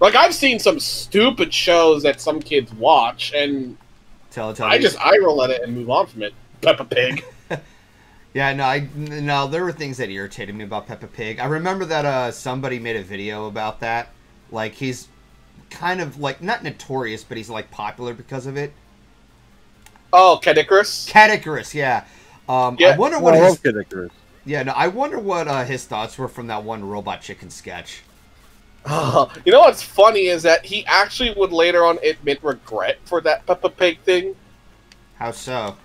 Like I've seen some stupid shows that some kids watch, and Teletubbies. I just eye roll at it and move on from it. Peppa Pig. Yeah, no, I no. There were things that irritated me about Peppa Pig. I remember that uh, somebody made a video about that. Like he's kind of like not notorious, but he's like popular because of it. Oh, Cat Icarus. Cat Icarus, yeah. Um, I wonder Oh, what I his love yeah. No, I wonder what uh, his thoughts were from that one Robot Chicken sketch. you know what's funny is that he actually would later on admit regret for that Peppa Pig thing How so?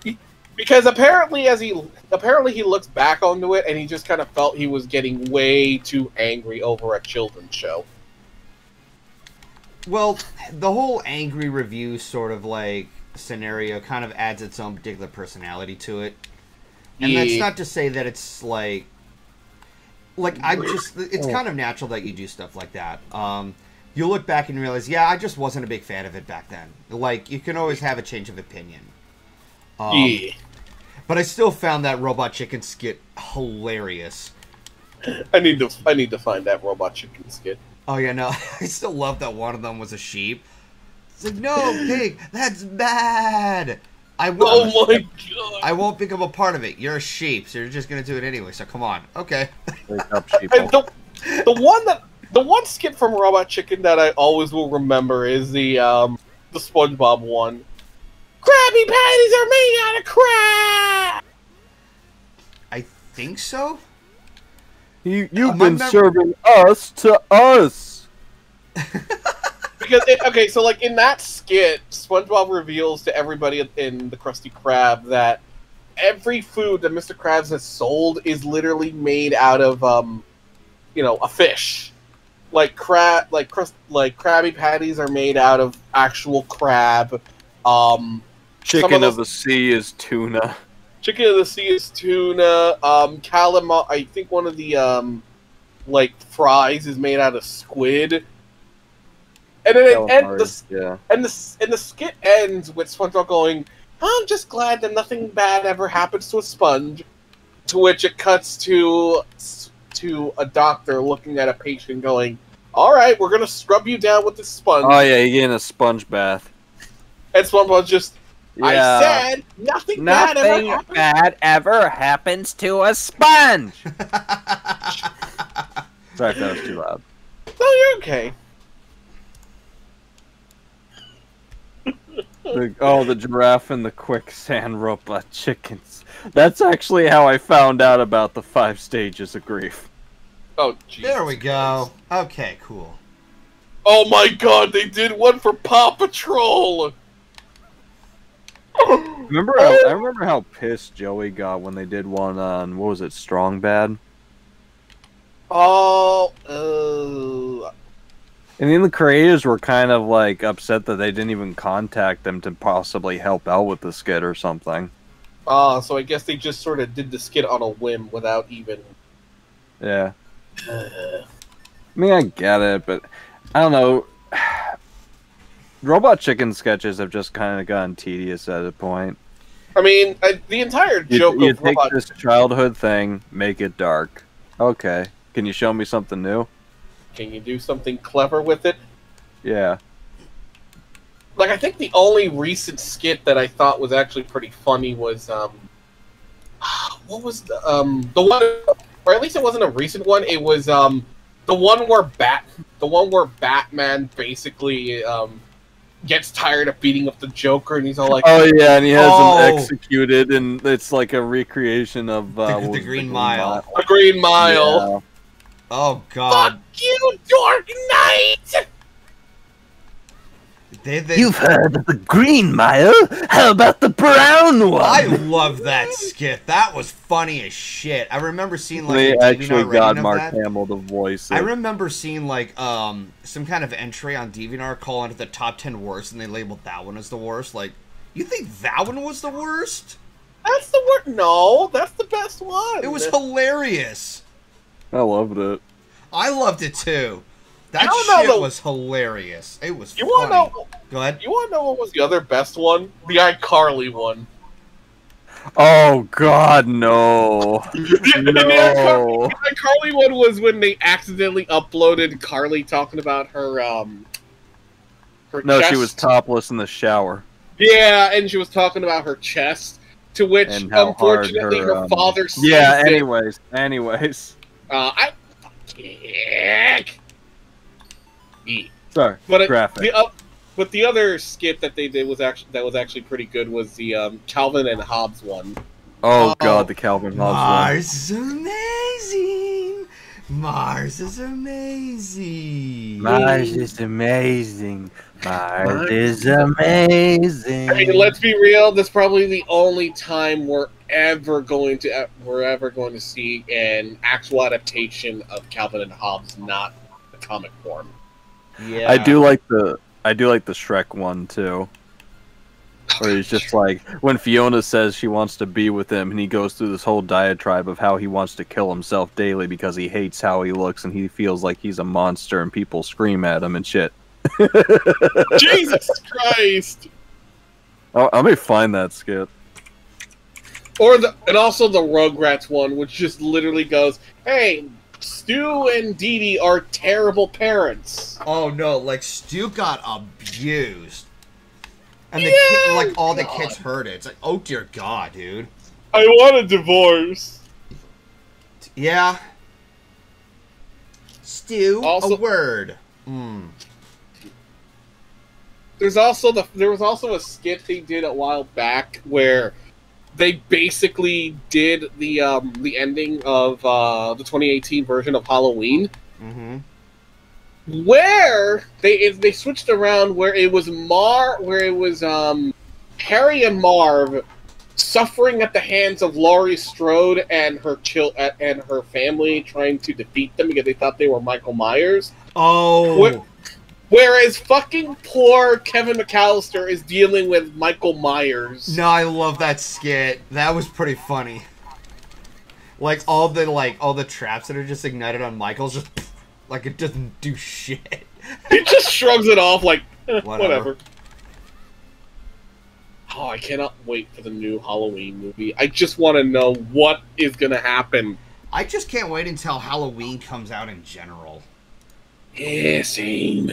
because apparently, as he apparently he looks back onto it and he just kind of felt he was getting way too angry over a children's show. Well, the whole angry review sort of like scenario kind of adds its own particular personality to it. And that's not to say that it's like like I just it's kind of natural that you do stuff like that. Um you look back and realize, yeah, I just wasn't a big fan of it back then. Like you can always have a change of opinion. Um, yeah, But I still found that Robot Chicken skit hilarious. I need to I need to find that robot chicken skit. Oh yeah, no, I still love that one of them was a sheep. It's like, no, pig, that's bad. I won't. Oh my god! I won't become a part of it. You're a sheep, so you're just gonna do it anyway. So come on, okay. Wake up, And the, the one that the one skit from Robot Chicken that I always will remember is the um the SpongeBob one. Krabby Patties are made out of crab. I think so. You, you've Uh, been serving us to us. Because it, okay, so like in that skit, SpongeBob reveals to everybody in the Krusty Krab that every food that Mr. Krabs has sold is literally made out of um, you know, a fish. Like crab, like crust, like Krabby Patties are made out of actual crab. Um, Chicken of of, the sea is tuna. Chicken of the Sea is tuna. Um, calamari. I think one of the um, like fries is made out of squid. And then it, and the yeah. and the and the skit ends with SpongeBob going, "I'm just glad that nothing bad ever happens to a sponge." To which it cuts to to a doctor looking at a patient, going, "All right, we're gonna scrub you down with this sponge." Oh yeah, you're getting a sponge bath. And SpongeBob's just, "I said nothing, bad ever happens." bad ever happens to a sponge. Sorry if that was too loud. No, you're okay. The, oh, the giraffe and the quicksand robot chickens. That's actually how I found out about the five stages of grief. Oh, Jesus There we go. Okay, cool. Oh my God, they did one for Paw Patrol. Remember, how, I remember how pissed Joey got when they did one on what was it, Strong Bad? Oh, uh, And then the creators were kind of like upset that they didn't even contact them to possibly help out with the skit or something. ah, so I guess they just sort of did the skit on a whim without even. Yeah. I mean, I get it, but I don't know. Robot Chicken sketches have just kind of gotten tedious at a point. I mean, I, the entire You, joke you of take Robot. this childhood thing, make it dark. Okay. Can you show me something new? Can you do something clever with it? Yeah. Like, I think the only recent skit that I thought was actually pretty funny was um, what was the um the one, or at least it wasn't a recent one. It was um the one where Bat, the one where Batman basically um gets tired of beating up the Joker, and he's all like, Oh yeah, and he has Oh. him executed, and it's like a recreation of uh, The- the was it, Green Mile. "A Green Mile." Oh god. Fuck God. you, Dark Knight! They, they, heard of the Green Mile? How about the brown one? I love that skit. That was funny as shit. I remember seeing like they actually rating got of Mark. Hamill to voice it. I remember seeing like um some kind of entry on DeviantArt calling it the top ten worst, and they labeled that one as the worst. Like, you think that one was the worst? That's the worst. No, that's the best one. It was hilarious. I loved it. I loved it too. That You don't know shit the- was hilarious. It was. You want to funny. know? Go ahead. You want to know what was the other best one? The iCarly one. Oh God, no! And the other Car- the Carly one was when they accidentally uploaded Carly talking about her um her No, she was topless in the shower. Yeah, and she was talking about her chest, to which And how hard unfortunately her, her, um, father sees Yeah. it. Anyways, anyways. Uh, I Fuck. Yeah. Sorry. But it, the up, but the other skit that they did was actually that was actually pretty good was the um, Calvin and Hobbes one. Oh Oh, God, the Calvin Hobbes one. Mars is amazing. Mars is amazing. Mars is amazing. Mars Mars is amazing. I mean, let's be real. That's probably the only time we're ever going to we're ever going to see an actual adaptation of Calvin and Hobbes, not the comic form. Yeah. I do like the I do like the Shrek one too. Where he's just like when Fiona says she wants to be with him, and he goes through this whole diatribe of how he wants to kill himself daily because he hates how he looks and he feels like he's a monster and people scream at him and shit. Jesus Christ! Oh, I may find that skit. Or the and also the Rugrats one, which just literally goes, "Hey, Stu and Didi are terrible parents." Oh no, like Stu got abused. And the Yeah, kid, like all the kids heard it. It's like, oh dear God, dude. I want a divorce. Yeah. Stu, Also- a word. Mm. There's also the there was also a skit they did a while back where they basically did the um the ending of uh the 2018 version of Halloween Mm-hmm. where they they switched around where it was Mar where it was um Harry and Marv suffering at the hands of Laurie Strode and her chil- and her family trying to defeat them because they thought they were Michael Myers. Oh. What- Whereas fucking poor Kevin McAllister is dealing with Michael Myers. No, I love that skit. That was pretty funny. Like all the like all the traps that are just ignited on Michael's just like it doesn't do shit. He just shrugs it off like eh, Whatever. whatever. Oh, I cannot wait for the new Halloween movie. I just want to know what is going to happen. I just can't wait until Halloween comes out in general. Yeah, same.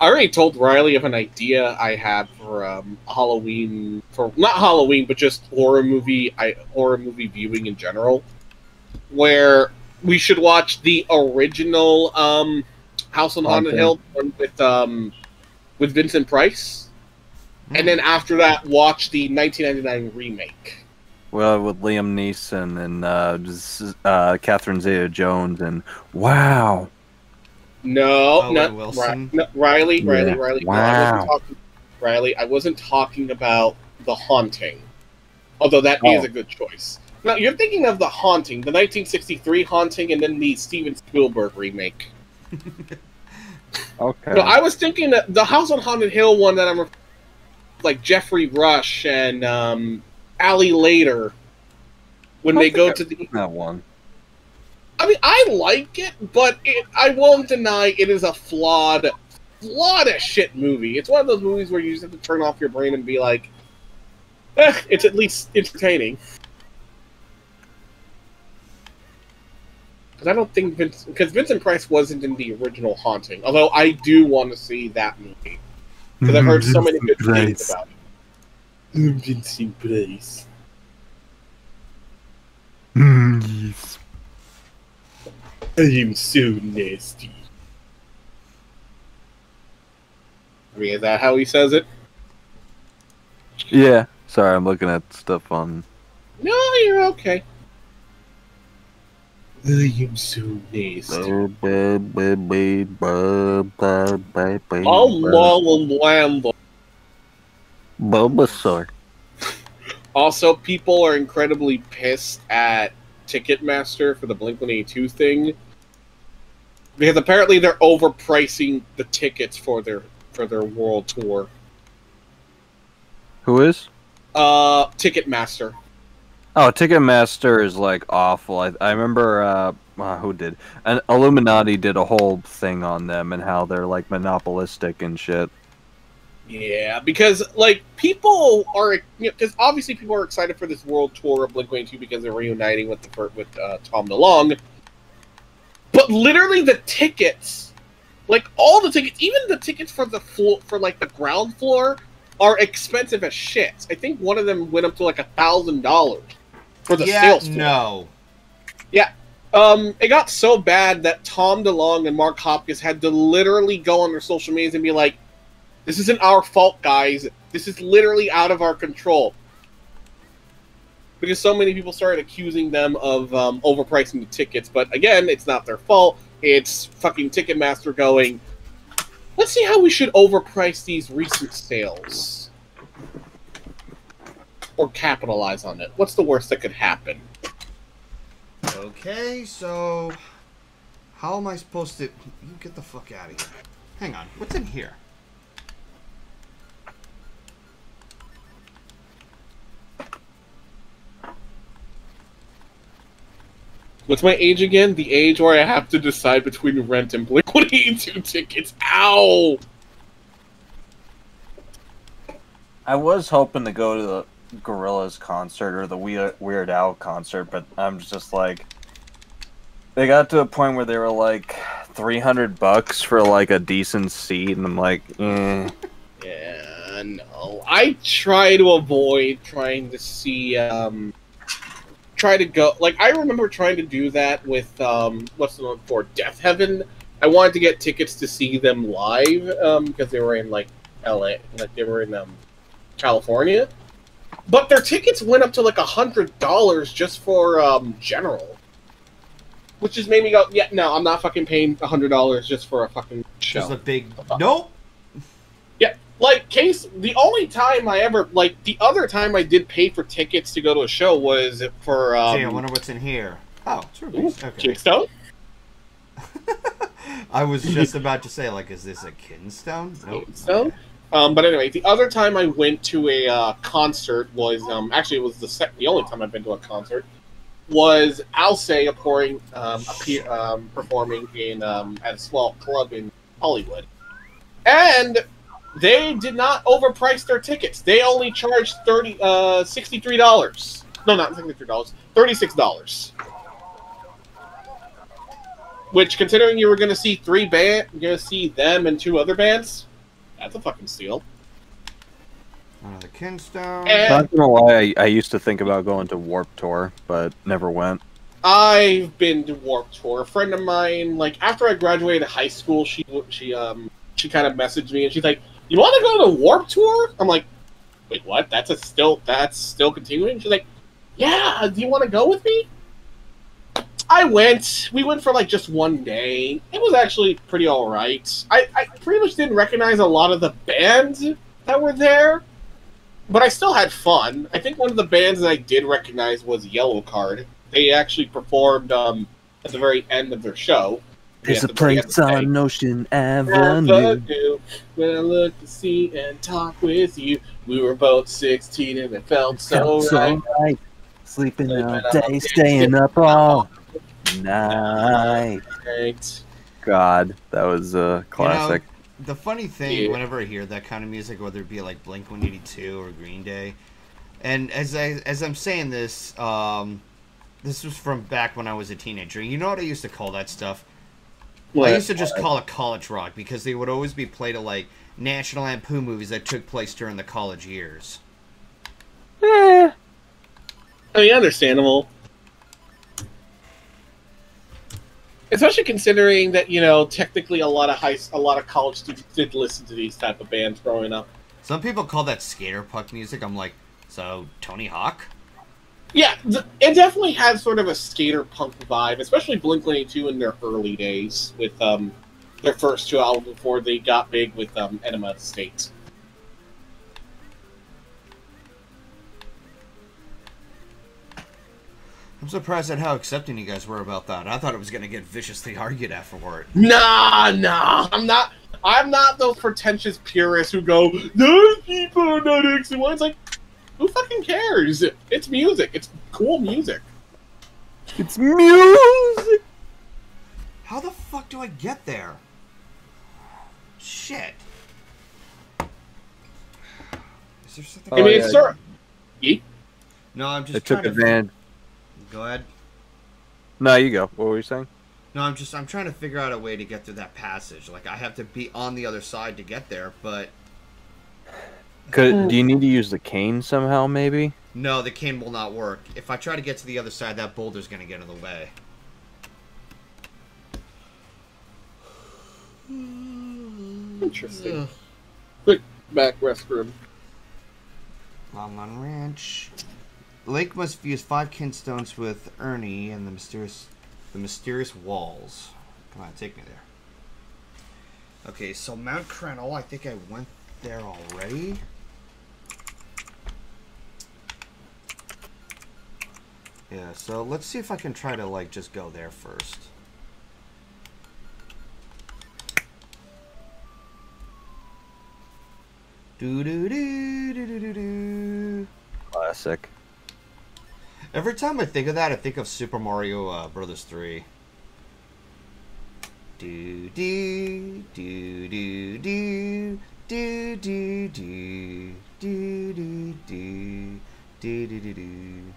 I already told Riley of an idea I had for um, Halloween for not Halloween, but just horror movie I horror movie viewing in general, where we should watch the original um, House on Haunted. Hill one with um, with Vincent Price, and then after that watch the 1999 remake. Well, with Liam Neeson and uh, uh, Catherine Zeta-Jones and wow, No, Owen no, Wilson? Ri- no, Riley, Riley, Yeah. Riley. No, I wasn't Wow. talking, Riley, I wasn't talking about the haunting, although that is Oh. a good choice. Now you're thinking of the haunting, the 1963 haunting, and then the Steven Spielberg remake. okay. No, I was thinking that the House on Haunted Hill one that I'm, ref- like Geoffrey Rush and um, Ali Larter, when they don't go to the that one. I mean, I like it, but it, I won't deny it is a flawed, flawed as shit movie. It's one of those movies where you just have to turn off your brain and be like, eh, it's at least entertaining. Because I don't think Vince, because Vincent Price wasn't in the original Haunting. Although I do want to see that movie because I've heard so many good things about it. Vincent Price. yes. I am so nasty. I mean, is that how he says it? Yeah. Sorry, I'm looking at stuff on. No, you're okay. I am so nasty. Oh, Allah, Bulbasaur. Also, people are incredibly pissed at Ticketmaster for the Blink 182 thing because apparently they're overpricing the tickets for their for their world tour. Who is? Uh, Ticketmaster. Oh, Ticketmaster is like awful. I, I remember uh, uh, who did and Illuminati did a whole thing on them and how they're like monopolistic and shit. Yeah, because like people are, you know, because obviously people are excited for this world tour of Blink One Two because they're reuniting with the with uh, Tom DeLonge. But literally, the tickets, like all the tickets, even the tickets for the floor for like the ground floor, are expensive as shit. I think one of them went up to like a thousand dollars for the yeah, sales floor. no. Yeah. Um, it got so bad that Tom DeLonge and Mark Hoppus had to literally go on their social medias and be like, "This isn't our fault, guys. This is literally out of our control." Because so many people started accusing them of um, overpricing the tickets, but again, it's not their fault. It's fucking Ticketmaster going. Let's see how we should overprice these recent sales, or capitalize on it. What's the worst that could happen? Okay, so how am I supposed to? You get the fuck out of here. Hang on, what's in here? What's my age again? The age where I have to decide between rent and Blink 182 tickets. Ow! I was hoping to go to the Gorillaz concert or the Weird, Weird Al concert, but I'm just like, they got to a point where they were like 300 bucks for like a decent seat, and I'm like, eh. Yeah, no. I try to avoid trying to see, um, try to go. Like, I remember trying to do that with, um, what's the one for? Deafheaven. I wanted to get tickets to see them live, um, because they were in, like, LA. Like, they were in, um, California. But their tickets went up to like a hundred dollars just for um general. Which just made me go, yeah, no, I'm not fucking paying a hundred dollars just for a fucking show. Just a big nope. Like case the only time I ever like the other time I did pay for tickets to go to a show was for um Gee, I wonder what's in here. Oh, rubies. Okay. I was just about to say, like, is this a kinstone? Nope. So, um, but anyway, the other time I went to a uh, concert was um, actually it was the sec- the only time I've been to a concert was Alcé pouring um, appear, um, performing in um, at a small club in Hollywood, and they did not overprice their tickets. They only charged thirty uh, sixty three dollars. No, not sixty three dollars. Thirty six dollars. Which, considering you were going to see three band, you're going to see them and two other bands, that's a fucking steal. Another kinstone. And- Not gonna lie, I, I used to think about going to Warped Tour, but never went. I've been to Warped Tour. A friend of mine, like after I graduated high school, she she um she kind of messaged me and she's like, "You want to go to Warped Tour?" I'm like, "Wait, what? That's a still that's still continuing?" She's like, "Yeah, do you want to go with me?" I went. We went for like just one day. It was actually pretty all right. I I pretty much didn't recognize a lot of the bands that were there, but I still had fun. I think one of the bands that I did recognize was Yellowcard. They actually performed um, at the very end of their show. There's a at the very place of the on Ocean Avenue. Avenue. When I look to see and talk with you, we were both 16 and it felt so Felt right. right. Sleeping Sleeping all all day, day, staying up all night. Right. God, that was a classic. The funny thing, Yeah. whenever I hear that kind of music, whether it be like Blink One Eighty Two or Green Day, and as I as I'm saying this, um, this was from back when I was a teenager. You know what I used to call that stuff? I used to just call it college rock because they would always be played at like National Lampoon movies that took place during the college years. Eh, I mean, understandable. Especially considering that you know, technically, a lot of high, a lot of college students did listen to these type of bands growing up. Some people call that skater punk music. I'm like, so Tony Hawk? Yeah, th- it definitely had sort of a skater punk vibe, especially Blink One Eighty Two in their early days with um, their first two albums before they got big with um, Enema State. I'm surprised at how accepting you guys were about that. I thought it was gonna get viciously argued afterward. Nah, nah, I'm not. I'm not those pretentious purists who go, "Those people are not X and Y." It's like, fucking cares? It's music. It's cool music. it's music. How the fuck do I get there? Shit. Is there something? I Oh, mean, yeah. it's sort Yeet. No, I'm just. just took trying to. advantage. Go ahead. No, you go. What were you saying? No, I'm just I'm trying to figure out a way to get through that passage. Like I have to be on the other side to get there, but Could mm. do you need to use the cane somehow? Maybe. no, the cane will not work. If I try to get to the other side, that boulder's gonna get in the way. Interesting. Quick back restroom. Lon Lon Ranch. Lake must fuse five kinstones with Ernie and the mysterious, the mysterious walls. Come on, take me there. Okay, so Mount Crenel. I think I went there already. Yeah, so let's see if I can try to like just go there first. Do do do do do do do. Classic. Every time I think of that, I think of Super Mario uh, Brothers 3. Do do do do do do do do do do do do do do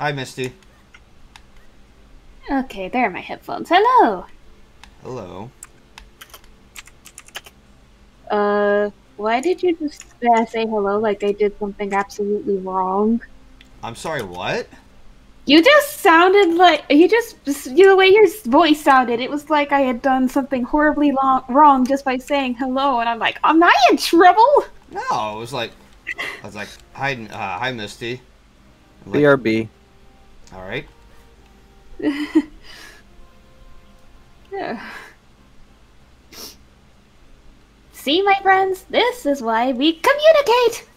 Hi, Misty. Okay, there are my headphones. Hello. Hello. Uh, why did you just uh, say hello like I did something absolutely wrong? I'm sorry. What? You just sounded like you just you, the way your voice sounded. It was like I had done something horribly long, wrong just by saying hello, and I'm like, I'm I in trouble? No, it was like I was like, "Hi, uh, hi, Misty." Like, BRB. All right. Yeah. See, my friends, this is why we communicate.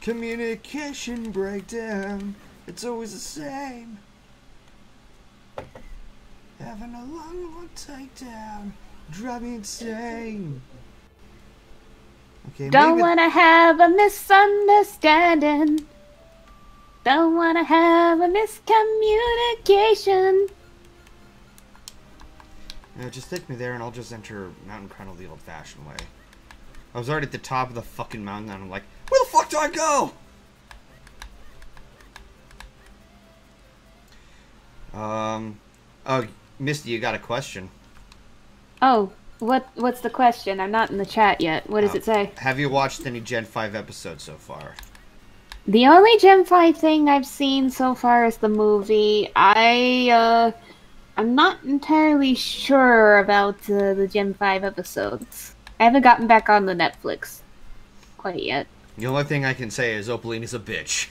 Communication breakdown. It's always the same. Having a long, long takedown. Drive me insane. Okay, Don't maybe- wanna have a misunderstanding. Don't wanna have a miscommunication. Yeah, just take me there and I'll just enter Mountain Crenel the old fashioned way. I was already at the top of the fucking mountain and I'm like, where the fuck do I go? Um, oh, Misty, you got a question. Oh, what what's the question? I'm not in the chat yet. What does Oh. it say? Have you watched any Gen 5 episodes so far? The only Gem 5 thing I've seen so far is the movie. I uh I'm not entirely sure about uh, the Gem 5 episodes. I haven't gotten back on the Netflix quite yet. The only thing I can say is Opalina's a bitch.